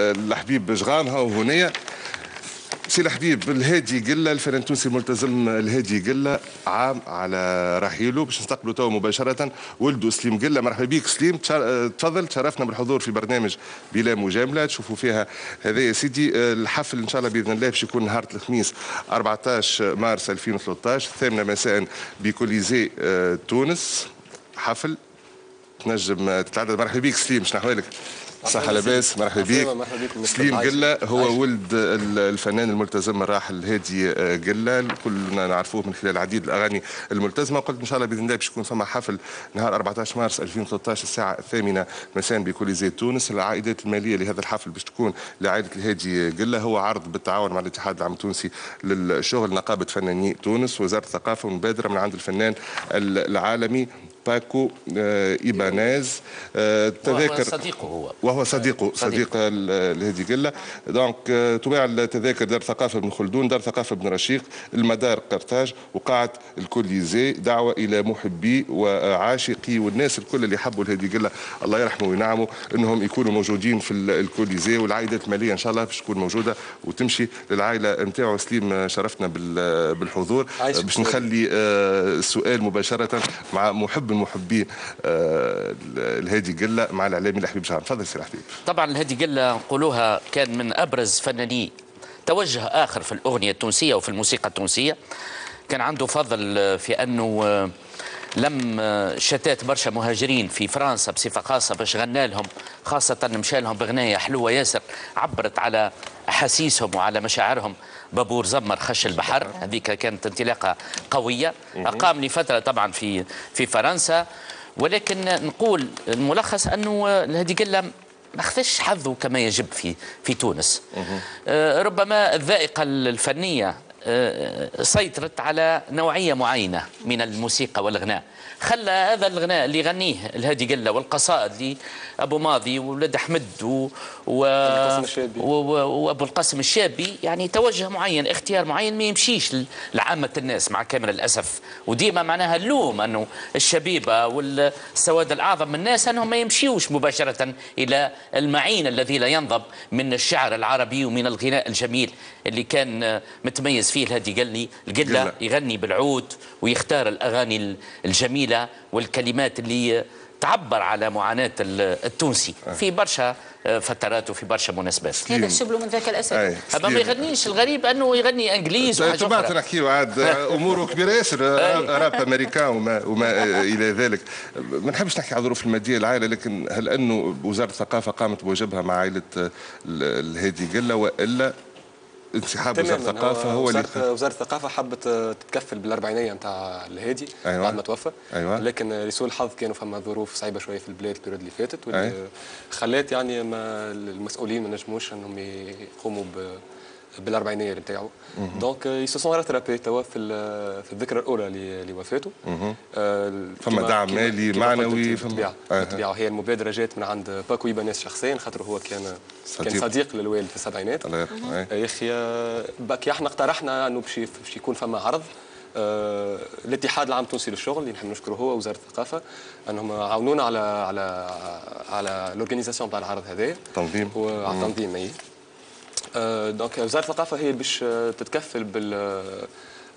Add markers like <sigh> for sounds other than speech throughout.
الحبيب جغانها وهنية سي الحبيب الهادي قلة الفنان التونسي الملتزم الهادي قلة عام على رحيله. باش نستقبلوا تو مباشرة ولده سليم قلة. مرحبا بك سليم. تفضل تشرفنا بالحضور في برنامج بلا مجاملة. تشوفوا فيها هذا يا سيدي. الحفل إن شاء الله بإذن الله باش يكون نهار الخميس 14 مارس 2013 الثامنة مساء بكوليزي آه، تونس. حفل تنجم تتعدد. مرحبا بك سليم. شنو أحوالك؟ صحة لاباس مرحبا بك سليم قلة هو ولد الفنان الملتزم الراحل هادي قلة كلنا نعرفوه من خلال العديد الأغاني الملتزمة. قلت إن شاء الله بإذن الله باش يكون فما حفل نهار 14 مارس 2013 الساعة الثامنة. مساء بكوليزي تونس. العائدات المالية لهذا الحفل باش تكون لعائلة الهادي قلة هو عرض بالتعاون مع الاتحاد العام التونسي للشغل نقابة فناني تونس وزارة الثقافة ومبادرة من عند الفنان العالمي. باكو آه، إيبانيز آه، تذاكر صديقه هو. وهو صديقه صديق الهادي قلة. donc آه، تباع التذاكر دار ثقافة بن خلدون دار ثقافة بن رشيق المدار قرطاج وقاعة الكوليزي دعوة إلى محبي وعاشقي والناس الكل اللي يحبوا الهادي قلة. الله يرحمه وينعمه إنهم يكونوا موجودين في الكوليزي والعائدات المالية إن شاء الله باش تكون موجودة وتمشي للعائلة نتاعو. سليم شرفتنا بالحضور. باش نخلي السؤال مباشرة مع محب محبي آه، الهادي قلة مع الإعلامي الحبيب شعر تفضل سي الحبيب طبعا الهادي قلة نقولوها كان من أبرز فناني توجه آخر في الأغنية التونسية وفي الموسيقى التونسية. كان عنده فضل في أنه آه، لم آه، شتات برشا مهاجرين في فرنسا بصفة خاصة باش غنى لهم خاصة مشى لهم بغناية حلوة ياسر عبرت على احاسيسهم وعلى مشاعرهم. بابور زمر خش البحر. هذيك كانت انطلاقة قوية. أقام لفترة طبعا في في فرنسا. ولكن نقول الملخص أنه الهدي قلة ما اخذش حظه كما يجب في في تونس. آه، ربما الذائقة الفنية سيطرت على نوعية معينة من الموسيقى والغناء خلى هذا الغناء اللي يغنيه الهادي قلة والقصائد اللي أبو ماضي وولاد أحمد و... و... وأبو القاسم الشابي يعني توجه معين اختيار معين ما يمشيش لعامة الناس مع كامل الأسف. وديما معناها اللوم أنه الشبيبة والسواد الأعظم من الناس أنهم ما يمشيوش مباشرة إلى المعين الذي لا ينضب من الشعر العربي ومن الغناء الجميل اللي كان متميز فيه. الهادي قلي القله يغني بالعود ويختار الأغاني الجميلة والكلمات اللي تعبر على معاناة التونسي. آه. في برشا آه، فترات وفي برشا مناسبات. هذا الشبل من ذاك الأسد. اما ما يغنيش الغريب أنه يغني إنجليز تبعت نحكيو عاد <laughs> أموره كبيره ياسر راب امريكان وما وما إلى ذلك. ما نحبش نحكي على الظروف المادية العائلة لكن هل أنه وزارة الثقافة قامت بواجبها مع عائلة الهادي قلة وإلا انسحاب وزارة الثقافة هو اللي وزاره الثقافة حبت تتكفل بالأربعينية نتاع الهادي أيوة. بعد ما توفى أيوة. لكن لسوء الحظ كانوا فما ظروف صعيبة شوية في البلاد البلاد اللي فاتت واللي أيوة. خلات يعني ما المسؤولين ما نجموش إنهم يقوموا بالأربعينية نتاعو donc ils se sont rattrapés توا في في الذكرى الأولى لوفاته. آه فما دعم مالي معنوي فما بالطبيعة. هي المبادرة جات من عند باكو ايبانيس شخصيا خاطر هو كان صديق. كان صديق. للوالد في السبعينات. الله يرحمه. يا أخي باكي إحنا اقترحنا إنه باش يكون فما عرض. آه الاتحاد العام التونسي للشغل اللي نحن نشكره هو وزارة الثقافة أنهم عاونونا على على على ال organisation تاع العرض هذا. تنظيم. وعلى التنظيم donc وزاره الثقافه هي باش تتكفل بال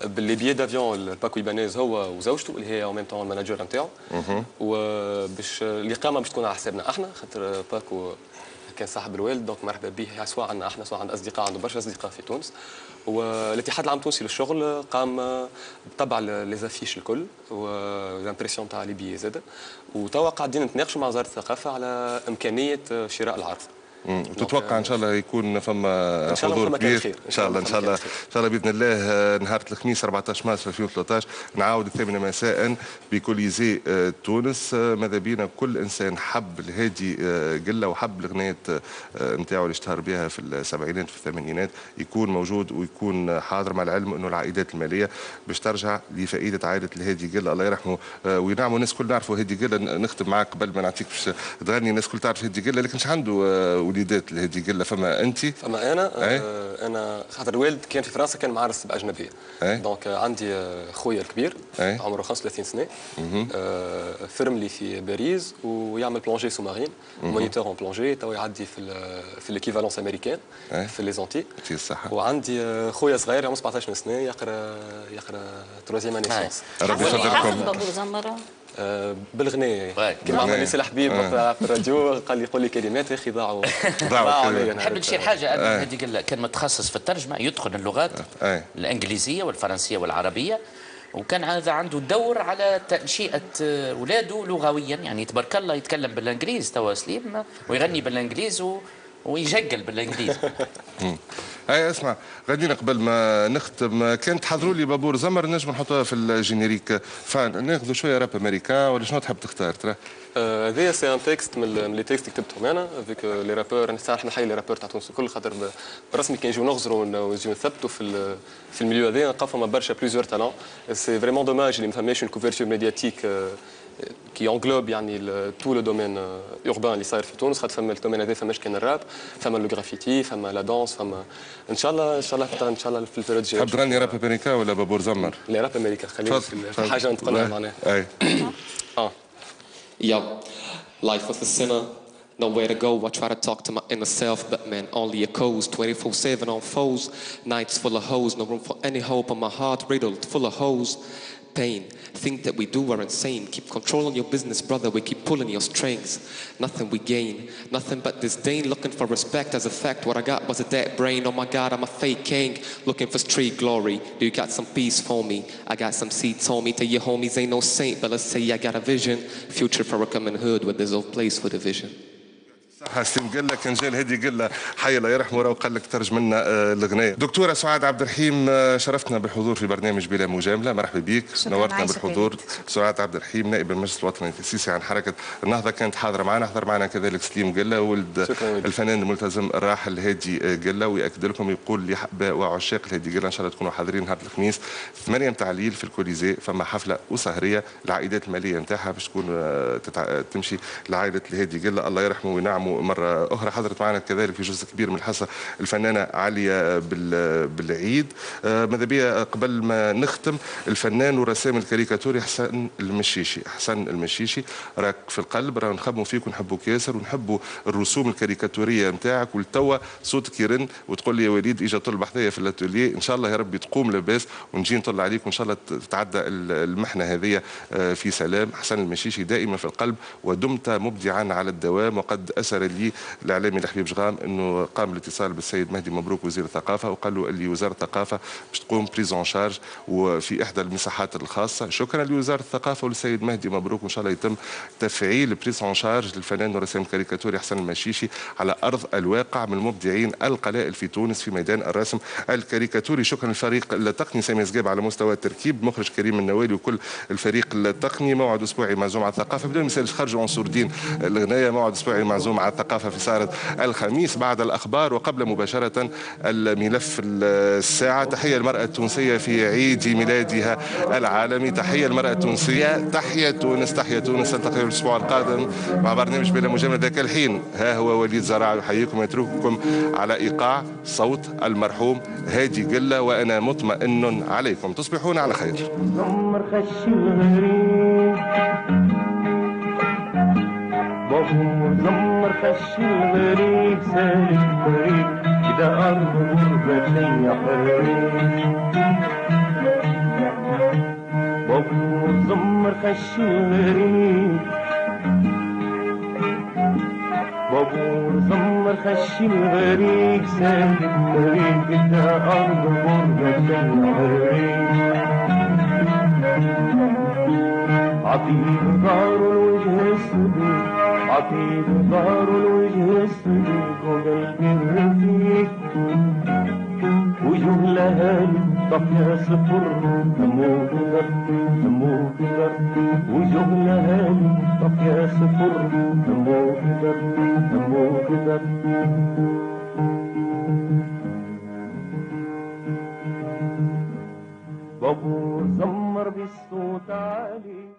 ب les billets d'avion لباكو ايبانيز هو وزوجته اللي هي en même temps ال manager نتاعو وباش الإقامة باش تكون على حسابنا إحنا خاطر باكو كان صاحب الوالد donc مرحبا به سواء عندنا إحنا سواء عند أصدقاء عنده برشا أصدقاء في تونس. والاتحاد العام التونسي للشغل قام بطبع les affiches الكل وال impression تاع لي بيي زاد. وتوا قاعدين نتناقشوا مع وزاره الثقافه على إمكانية شراء العرض. تتوقع إن شاء الله يكون فما حضور كبير. إن شاء الله إن شاء الله. إن شاء الله بإذن الله آه، نهار الخميس 14 مارس 2013 نعاود الثامنه مساء بكوليزي آه، تونس. آه، ماذا بينا؟ كل إنسان حب الهادي قلة وحب الاغنيات نتاعو اللي اشتهر بها في السبعينات في الثمانينات يكون موجود ويكون حاضر مع العلم إنه العائدات المالية باش ترجع لفائدة عائلة الهادي قلة. الله يرحمه. وينعموا الناس كل نعرفوا هادي قلة. نختم معك قبل ما نعطيك باش تغني. الناس كل تعرف هادي قلة لكن عنده وليدات الهادي قله فما انت؟ فما أنا أي. آه أنا خاطر الوالد كان في فرنسا كان معرس باجنبيه أي. دونك عندي آه، خويا الكبير أي. عمره 35 سنة. آه فرم لي في باريس ويعمل بلونجي سو مارين مونيتور اون بلونجي تو يعدي في ال في ليكيفالونس امريكان. في لي زونتي الصحه وعندي آه، خويا صغير عمره 17 سنة يقرأ يقرأ تروزيام اني ربي يقدركم آه، بالغناء. كما عمل أي. لي سي حبيب أي. وقت في الراديو قال لي قول لي كلمات يا أخي ضاعوا <laughs> ضاعوا نحب. نشير حاجة آه. أنا هذه قال كان متخصص في الترجمة يدخل اللغات أي. الإنجليزية والفرنسية والعربية وكان هذا عنده دور على تنشئه آه، اولاده لغويا يعني تبارك الله يتكلم بالإنجليز توا سليم ويغني بالإنجليز و... ويجقل بالانجليز <laughs> هاي اسمع غادينا قبل ما نختم. كان تحضروا لي بابور زمر نجم نحطوها في ال générique فناخذوا شوية rap américain ولا شنو تحب تختار ترى؟ آه، هذايا c'est un texte من les textes اللي كتبتهم أنا avec les rappeurs إحنا حي les rappeurs تاع تونس الكل خاطر برسمي كي نجيو نغزروا ون- ونجيو نثبتوا في في ال milieu هذايا نلقاو فما برشا plusieurs talents c'est vraiment dommage اللي ما فماش une couverture médiatique qui englobe يعني tout le domaine urbain اللي صاير في تونس خاطر فما ال domaine هذا فماش كان الراب فما le graffiti فما la danse فما ان شاء الله ان شاء الله ان شاء الله في ال période الجايه تحب تغني rap américain ولا بابور زمر le rap américain خلينا حاجة نتقنها معناها اي آه life was a sinner. Nowhere to go. I try to talk to my inner self, but man, only echoes 24 7 on foes. Nights full of hoes, no room for any hope, and my heart riddled, full of hoes. Pain. Think that we do are insane. Keep controlling your business, brother. We keep pulling your strings. Nothing we gain, nothing but disdain. Looking for respect as a fact. What I got was a dead brain. Oh my God, I'm a fake king. Looking for street glory. Do you got some peace for me? I got some seeds on me. Tell your homies ain't no saint, but let's say I got a vision. Future for a coming hood where there's no place for division. صح سليم قلة كان جا الهادي قلة. حي الله يرحمه راه قال لك ترجم لنا آه، الأغنية. دكتورة سعاد عبد الرحيم آه، شرفتنا بالحضور في برنامج بلا مجاملة. مرحبا بك نورتنا بالحضور. سعاد عبد الرحيم نائب المجلس الوطني التاسيسي عن حركة النهضة. كانت حاضرة معنا حضر معنا كذلك سليم قلة. ولد. الفنان الملتزم الراحل هادي آه، قلة. ويأكد لكم يقول لاحباء وعشاق الهادي قلة. إن شاء الله تكونوا حاضرين نهار الخميس. 8 متاع الليل في الكوليزي فما حفلة أسهرية العائدات المالية نتاعها باش تكون. تمشي لعائله الهادي قلة. الله يرحمه وينعمه. مرة أخرى حضرت معنا كذلك في جزء كبير من الحصة الفنانة عليا بال... بالعيد. آه، ماذا بيا؟ قبل ما نختم الفنان والرسام الكاريكاتوري حسن المشيشي. حسن المشيشي راك في القلب راه نخدموا فيك ونحبوك ياسر ونحبوا الرسوم الكاريكاتورية نتاعك. ولتوا صوتك يرن وتقول لي يا وليد إجا طل بحذايا في الاتوليه إن شاء الله يا ربي تقوم لاباس ونجي نطل عليك وإن شاء الله تتعدى ال- المحنة هذه آه، في سلام. حسن المشيشي دائما في القلب ودمت مبدعا على الدوام وقد اسر لي الإعلامي الحبيب جغام إنه قام الاتصال بالسيد مهدي مبروك وزير الثقافة وقال له اللي وزارة الثقافة باش تقوم ب prise en charge وفي إحدى المساحات الخاصة. شكرا لوزارة الثقافة وللسيد مهدي مبروك. وإن شاء الله يتم تفعيل prise en charge للفنان والرسام الكاريكاتوري حسن المشيشي على أرض الواقع من المبدعين القلائل في تونس في ميدان الرسم الكاريكاتوري. شكرا للفريق التقني. سامي زقاب على مستوى التركيب. مخرج كريم النوالي وكل الفريق التقني. موعد أسبوعي معزوم على الثقافة. بدون مثال خرجوا عنصردين الغناية موعد أسبوعي معزوم على الثقافة في سهره الخميس بعد الأخبار وقبل مباشرة الملف الساعة. تحية المرأة التونسية في عيد ميلادها العالمي. تحية المرأة التونسية. تحية تونس. تحية تونس. نلتقي الأسبوع القادم مع برنامج بلا مجامله ذاك الحين. ها هو وليد زراع يحييكم ويترككم على إيقاع صوت المرحوم هادي قلة وأنا مطمئن عليكم. تصبحون على خير. زمر خش الغريب بابور زمر خش الغريب سالك طريق إذا أرض غربة شي حريب بابور زمر خش الغريب بابور زمر خش الغريب سالك طريق إذا أرض غربة شي حريب عطيب ظهر الوجه السدود عتيق ظهر الوجه السديق وقلبي رفيق وجوه الأهالي طافية صفر دموع برد دموع برد وجوه الأهالي طافية صفر دموع برد دموع برد بابور زمر بالصوت عالي